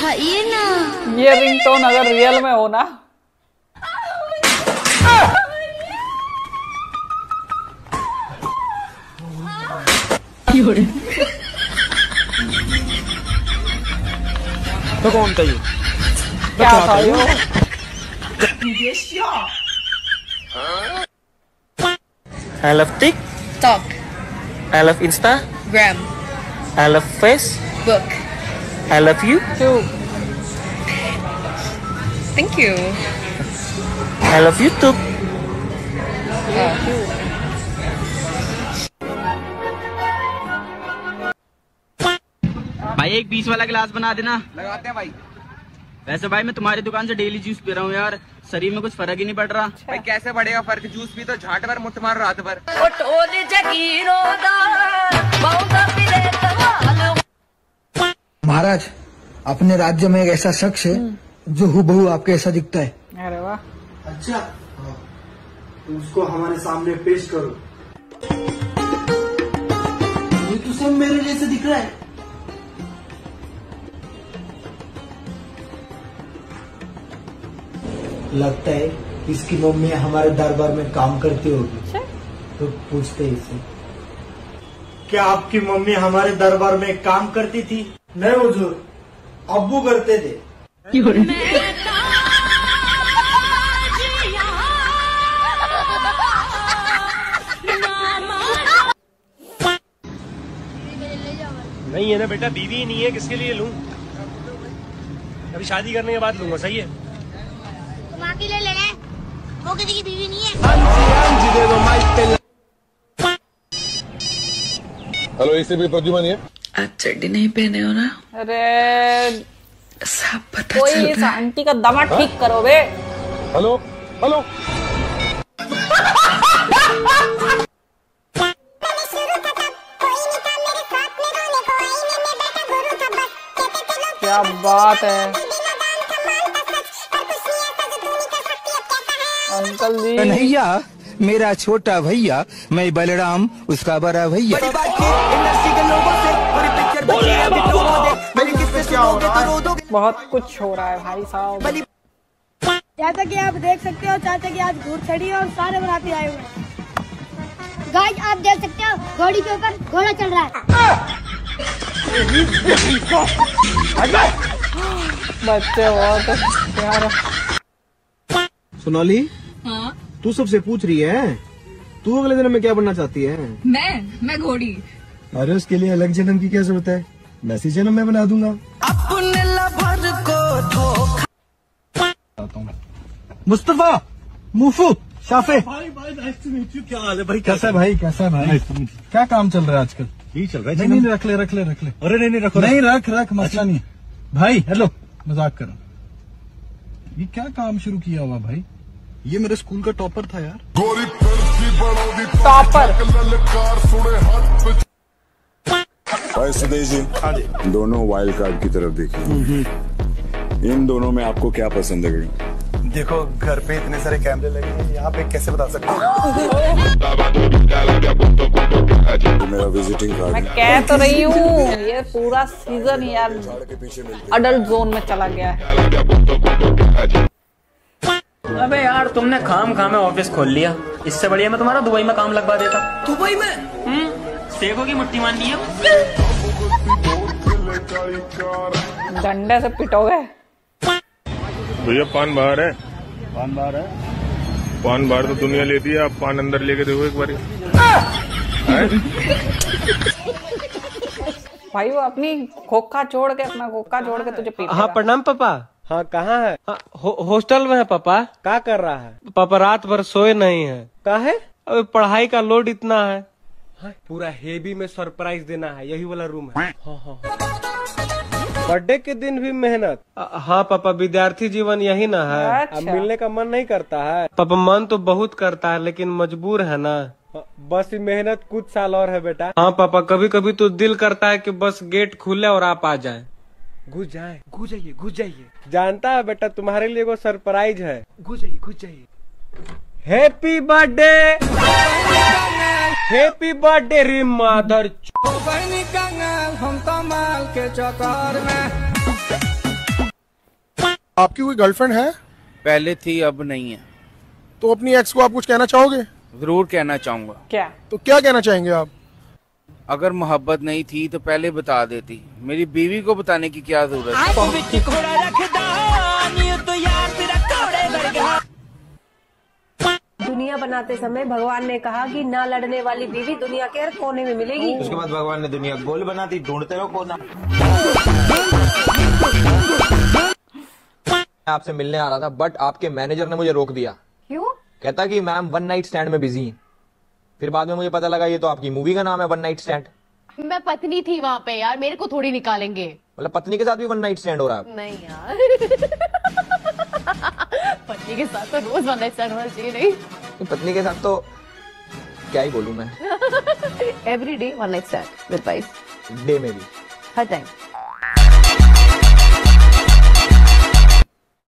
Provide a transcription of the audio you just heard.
उठाइए ना। ये रिंगटोन अगर रियल में हो ना। तो कौन था ये? क्या था यो? I love Tik, tok I love Insta, gram I love Face, book I love you, क्यों thank you I love you YouTube. भाई एक बीस वाला गिलास बना देना। लगाते हैं भाई। वैसे भाई मैं तुम्हारी दुकान से डेली जूस पी रहा हूँ यार। शरीर में कुछ फ़र्क ही नहीं पड़ रहा। भाई कैसे बढ़ेगा फ़र्क? जूस भी तो झाट भर मुठ मार रात भर। महाराज अपने राज्य में एक ऐसा शख्स है जो हूबहू आपके ऐसा दिखता है। अरे वाह। अच्छा तो उसको हमारे सामने पेश करो। ये तो सब मेरे जैसे दिख रहा है। लगता है इसकी मम्मी हमारे दरबार में काम करती होगी। तो पूछते हैं इसे। क्या आपकी मम्मी हमारे दरबार में काम करती थी? नहीं हुजूर अब्बू करते थे। नहीं है ना बेटा बीवी ही नहीं है किसके लिए लूँ? अभी शादी करने के बाद लूँगा सही है? माँ के लिए ले ले वो किसी की बीवी नहीं है। हेलो इसे भी प्रद्युमन है। आज चड्डी नहीं पहने हो ना? अरे सब पता कोई चल रहा है। आंटी का दमा ठीक करो बे हेलो? हेलो? क्या बात है? अंकल जी। कन्हैया मेरा छोटा भैया मैं बलराम उसका बड़ा भैया। बहुत कुछ हो रहा है भाई साहब। जैसा कि आप देख सकते हो चाचा की आज घूर चढ़ी और सारे बराती आए हुए गाइस आप देख सकते हो घोड़ी के ऊपर घोड़ा चल रहा है। बच्चे बहुत प्यारा। सोनाली हाँ? तू सबसे पूछ रही है। तू अगले जन्म में क्या बनना चाहती है? मैं? मैं घोड़ी। अरे उसके लिए अलग जन्म की क्या ज़रूरत है? मैं इसी जन्म में बना दूँगा। मुस्तफ़ा मुफू शाफे। भाई भाई नाइस क्या हाल है भाई? कैसा है भाई? कैसा है भाई? क्या काम चल रहा है आजकल? यही चल रहा है। नहीं रख ले रख ले रख ले। अरे नहीं नहीं रखो नहीं रख। रख मसला नहीं भाई हेलो मज़ाक करो। ये क्या काम शुरू किया हुआ भाई? ये मेरे स्कूल का टॉपर था यार। टॉपर। भाई सुदेश जी दोनों वाइल्ड कार्ड की तरफ़ देखिए। इन दोनों में आपको क्या पसंद है? देखो घर पे इतने सारे कैमरे लगे हैं यहाँ पे कैसे बता सकते तो मेरा विजिटिंग कार्ड मैं कह तो रही हूँ ये पूरा सीज़न यार अडल्ट जोन में चला गया है। अबे यार तुमने खाम खाम ऑफ़िस खोल लिया। इससे बढ़िया मैं तुम्हारा दुबई में काम लगवा देता। दुबई में? हम्म सेको की मुट्ठी मारनी है डंडे से पिटोगे? भैया पान बाहर है। पान बाहर है। पान बाहर तो दुनिया लेती है आप पान अंदर लेके देखो एक बार। भाई वो अपनी खोखा छोड़ के अपना खोखा छोड़ के तुझे हाँ प्रणाम पापा। हाँ कहाँ है? हाँ, हो, हॉस्टल में है पापा। क्या कर रहा है? पापा रात भर सोए नहीं है। कहा है? अबे पढ़ाई का लोड इतना है। हाँ, पूरा हेवी में सरप्राइज़ देना है यही वाला रूम है। हाँ, हाँ हाँ। बर्थडे के दिन भी मेहनत। हाँ पापा विद्यार्थी जीवन यही ना है। अच्छा। मिलने का मन नहीं करता है। पापा मन तो बहुत करता है लेकिन मजबूर है ना। हाँ, बस ये मेहनत कुछ साल और है बेटा। हाँ पापा कभी कभी तो दिल करता है कि बस गेट खुले और आप आ जाएँ। घुस जाए घुस जाइए घुस जाइए जानता है बेटा तुम्हारे लिए वो सरप्राइज़ है। घुस जाइए घुस जाइए हैप्पी बर्थडे हैप्पी बर्थडे रे मदर हम कमाल के चक्कर में। आपकी कोई गर्लफ्रेंड है? पहले थी अब नहीं है। तो अपनी एक्स को आप कुछ कहना चाहोगे? ज़रूर कहना चाहूँगा। क्या? तो क्या कहना चाहेंगे आप? अगर मोहब्बत नहीं थी तो पहले बता देती। मेरी बीवी को बताने की क्या ज़रूरत है? बनाते समय भगवान ने कहा कि ना लड़ने वाली बीवी दुनिया के हर कोने में मिलेगी। उसके बाद भगवान ने दुनिया गोल बना दी ढूंढते रहो कोना। मैं आपसे मिलने आ रहा था बट आपके मैनेजर ने मुझे रोक दिया। क्यों? कहता कि मैम वन नाइट स्टैंड में बिज़ी हैं। फिर बाद में मुझे पता लगा ये तो आपकी मूवी का नाम है वन नाइट स्टैंड मैं पत्नी थी वहाँ पे यार मेरे को थोड़ी निकालेंगे। मतलब पत्नी के साथ भी वन नाइट स्टैंड हो रहा है। नहीं यार। पत्नी के साथ तो रोज वन नाइट स्टैंड होना चाहिए नहीं? अब। पत्नी के साथ तो क्या ही बोलूँ मैं? Every day one night stand with wife day में भी। हर टाइम